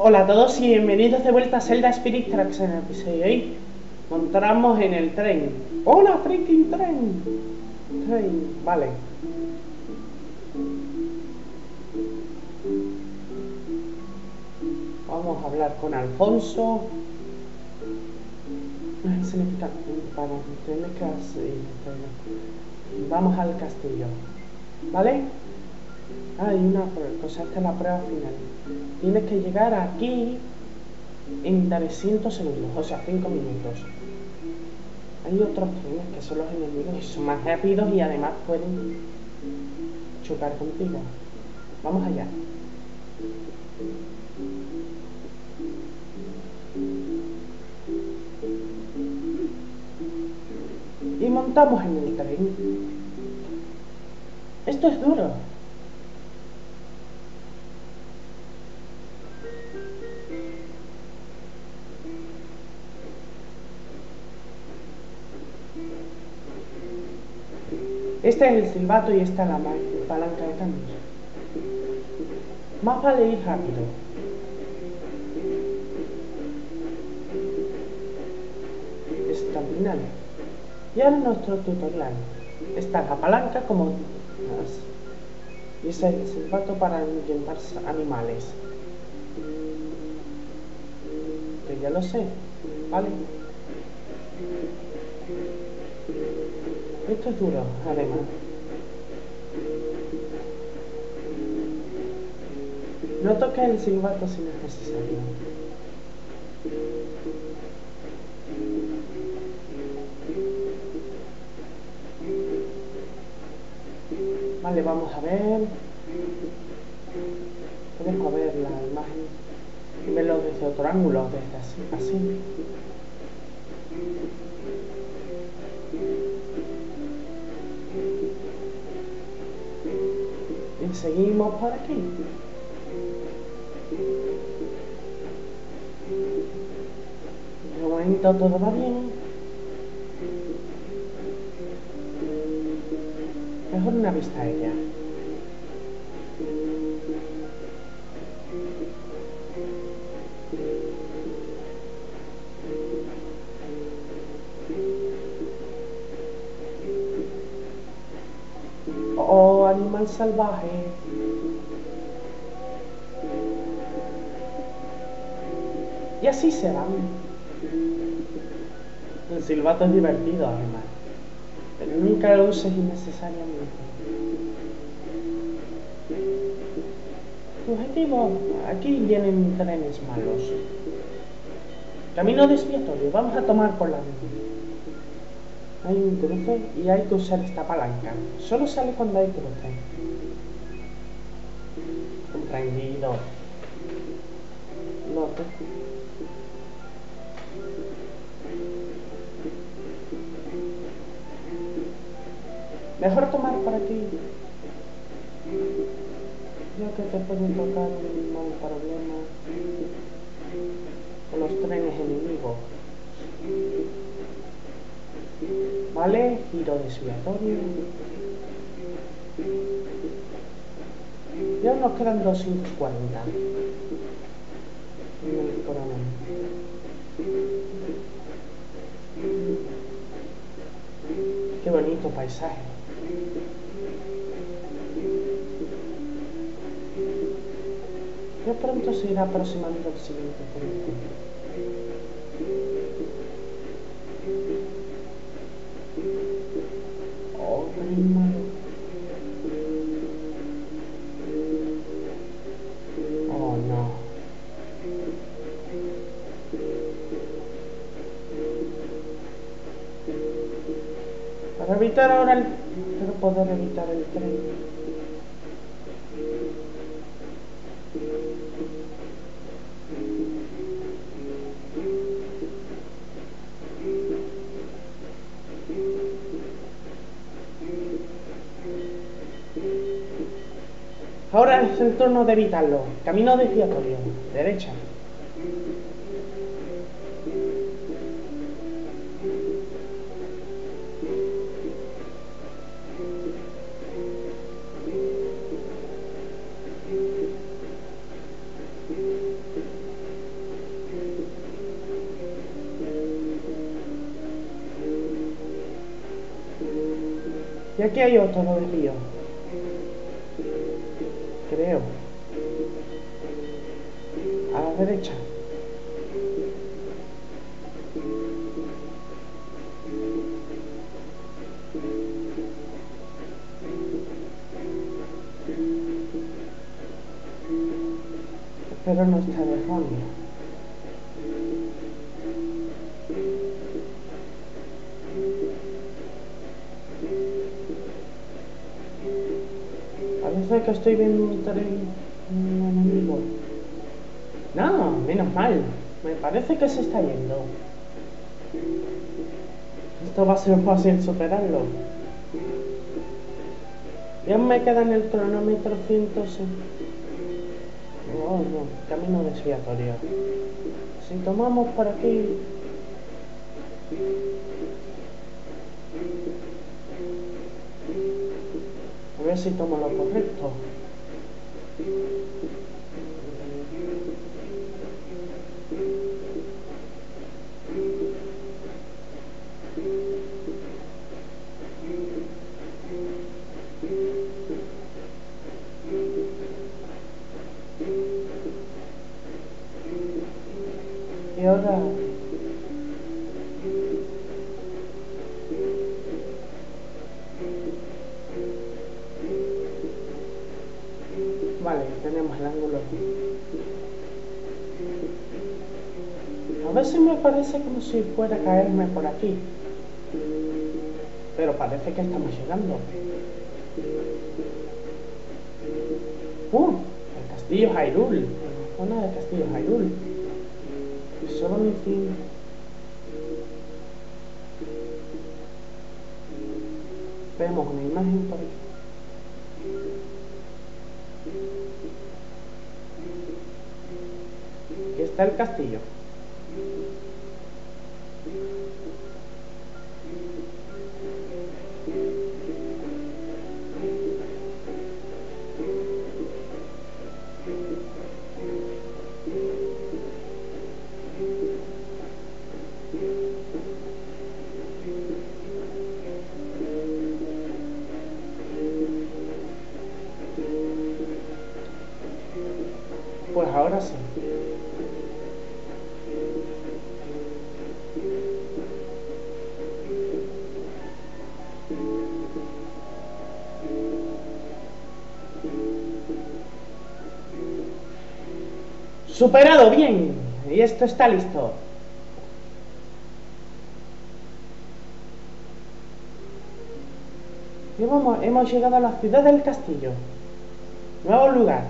Hola a todos y bienvenidos de vuelta a Zelda Spirit Tracks en el episodio hoy. Encontramos en el tren. ¡Hola, freaking tren! Tren, vale. Vamos a hablar con Alfonso. Que Vamos al castillo. ¿Vale? Hay una cosa, esta es la prueba final. Tienes que llegar aquí en 300 segundos, o sea, 5 minutos. Hay otros trenes que son los enemigos y son más rápidos y además pueden chocar contigo. Vamos allá. Y montamos en el tren. Esto es duro. Este es el silbato y esta es la palanca de cambios. Más vale ir rápido. Estaminal. Y ahora nuestro tutorial. Está la palanca como y ese es el silbato para ahuyentar animales. Que ya lo sé, ¿vale? Esto es duro, además. No toques el silbato si no es necesario. Vale, vamos a ver. Podemos ver la imagen y verlo desde otro ángulo, desde así. así. Seguimos por aquí. De momento todo va bien. Mejor una vista ella animal salvaje. Y así se van. El silbato es divertido, además. Pero nunca lo uses innecesariamente. Tu objetivo, aquí vienen trenes malos. Camino desviatorio, vamos a tomar por la Hay un cruce y hay que usar esta palanca. Solo sale cuando hay cruce. Comprendido. No, Mejor tomar por aquí. Ya que te pueden tocar un mal problema ¿Vale? Giro desviatorio. Ya nos quedan 240 en el Qué bonito paisaje. Ya pronto se irá aproximando el siguiente punto. Evitar ahora el... Pero poder evitar el tren. Ahora es el turno de evitarlo. Camino desviatorio. Derecha. Y aquí hay otro de río. Creo. A la derecha. Pero no está dejando. Que estoy viendo un enemigo. No, menos mal. Me parece que se está yendo. Esto va a ser fácil superarlo. Ya me queda en el cronómetro 106. Oh, no, camino desviatorio. Si tomamos por aquí... Ver si tomo lo correcto. Y ahora... tenemos el ángulo aquí. A veces me parece como si fuera a caerme por aquí. Pero parece que estamos llegando. ¡Uh! El castillo Hyrule. La zona del castillo Hyrule. Solo mi fin. Vemos una imagen por aquí. Está el castillo. Superado, bien. Y esto está listo. Hemos llegado a la ciudad del castillo. Nuevo lugar.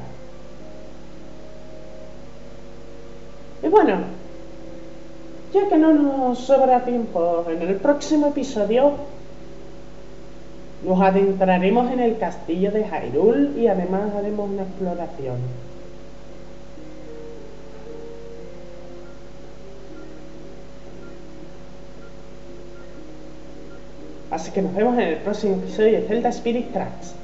Y bueno, ya que no nos sobra tiempo, en el próximo episodio nos adentraremos en el castillo de Hyrule y además haremos una exploración. Así que nos vemos en el próximo episodio de Zelda Spirit Tracks.